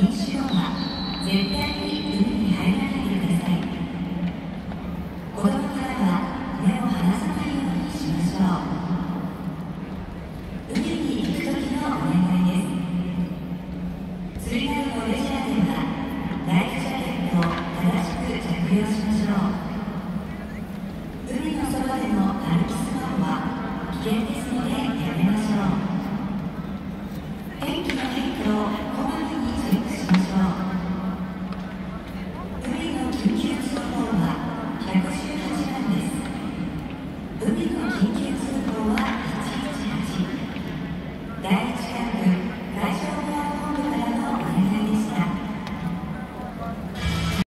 飲酒後は絶対に増やしましょう海のそばでの歩きスマホは危険ですのでやめましょう天気の変化をこまめにチェックしましょう。海の緊急